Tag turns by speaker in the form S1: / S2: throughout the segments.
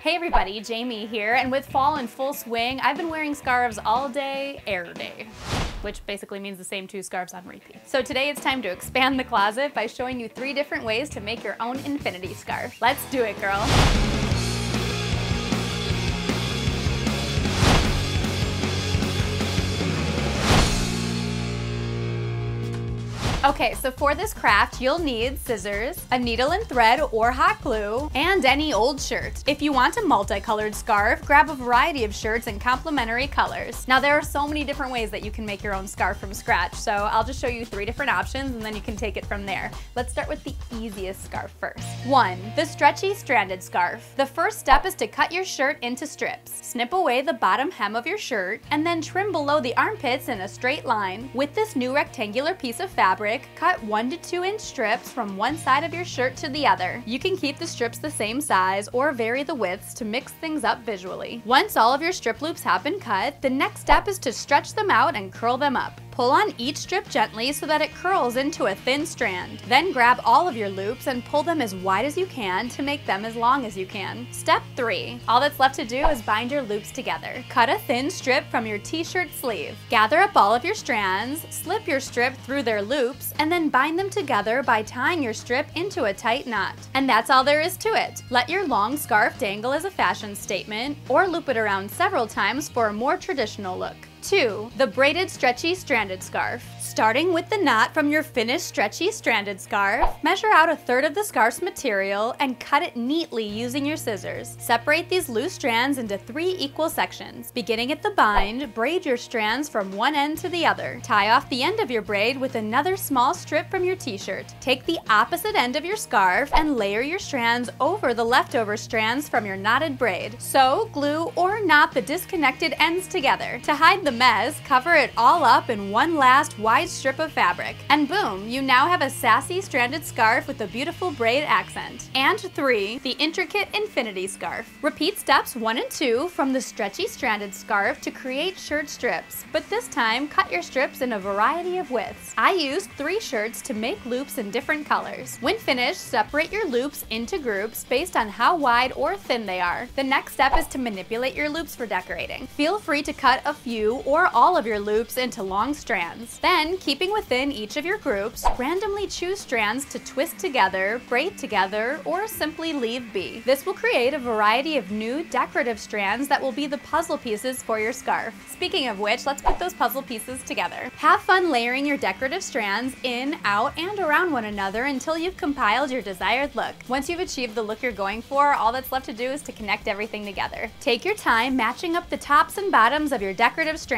S1: Hey everybody, Jamie here, and with fall in full swing, I've been wearing scarves all day, air day which basically means the same two scarves on repeat. So today it's time to expand the closet by showing you three different ways to make your own infinity scarf. Let's do it, girl. Okay, so for this craft, you'll need scissors, a needle and thread or hot glue, and any old shirt. If you want a multicolored scarf, grab a variety of shirts in complementary colors. Now there are so many different ways that you can make your own scarf from scratch, so I'll just show you three different options and then you can take it from there. Let's start with the easiest scarf first. One, the stretchy stranded scarf. The first step is to cut your shirt into strips. Snip away the bottom hem of your shirt and then trim below the armpits in a straight line. With this new rectangular piece of fabric, fabric, cut 1 to 2 inch strips from one side of your shirt to the other. You can keep the strips the same size or vary the widths to mix things up visually. Once all of your strip loops have been cut, the next step is to stretch them out and curl them up. Pull on each strip gently so that it curls into a thin strand. Then grab all of your loops and pull them as wide as you can to make them as long as you can. Step 3. All that's left to do is bind your loops together. Cut a thin strip from your t-shirt sleeve. Gather up all of your strands, slip your strip through their loops, and then bind them together by tying your strip into a tight knot. And that's all there is to it. Let your long scarf dangle as a fashion statement, or loop it around several times for a more traditional look. 2. The braided stretchy stranded scarf. Starting with the knot from your finished stretchy stranded scarf, measure out a third of the scarf's material and cut it neatly using your scissors. Separate these loose strands into three equal sections. Beginning at the bind, braid your strands from one end to the other. Tie off the end of your braid with another small strip from your t-shirt. Take the opposite end of your scarf and layer your strands over the leftover strands from your knotted braid. Sew, glue, or knot the disconnected ends together. To hide the mess, cover it all up in one last wide wide strip of fabric. And boom, you now have a sassy stranded scarf with a beautiful braid accent. And three, the intricate infinity scarf. Repeat steps one and two from the stretchy stranded scarf to create shirt strips, but this time cut your strips in a variety of widths. I used three shirts to make loops in different colors. When finished, separate your loops into groups based on how wide or thin they are. The next step is to manipulate your loops for decorating. Feel free to cut a few or all of your loops into long strands. Then keeping within each of your groups, randomly choose strands to twist together, braid together, or simply leave be. This will create a variety of new decorative strands that will be the puzzle pieces for your scarf. Speaking of which, let's put those puzzle pieces together. Have fun layering your decorative strands in, out, and around one another until you've compiled your desired look. Once you've achieved the look you're going for, all that's left to do is to connect everything together. Take your time matching up the tops and bottoms of your decorative strands.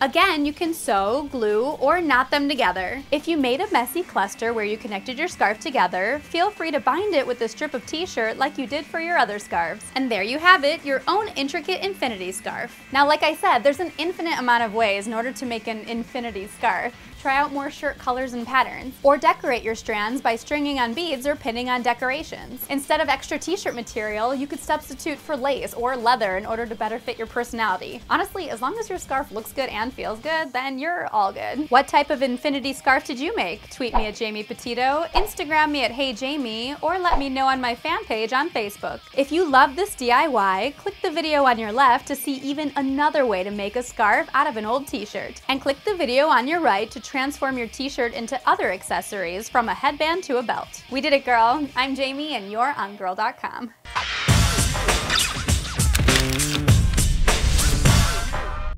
S1: Again, you can sew, glue, or knot knot them together. If you made a messy cluster where you connected your scarf together, feel free to bind it with a strip of t-shirt like you did for your other scarves. And there you have it, your own intricate infinity scarf. Now like I said, there's an infinite amount of ways in order to make an infinity scarf try out more shirt colors and patterns. Or decorate your strands by stringing on beads or pinning on decorations. Instead of extra t-shirt material, you could substitute for lace or leather in order to better fit your personality. Honestly, as long as your scarf looks good and feels good, then you're all good. What type of infinity scarf did you make? Tweet me at Jamie Petitto, Instagram me at Hey Jamie, or let me know on my fan page on Facebook. If you love this DIY, click the video on your left to see even another way to make a scarf out of an old t-shirt. And click the video on your right to transform your t-shirt into other accessories from a headband to a belt. We did it, girl. I'm Jamie and you're on Gurl.com.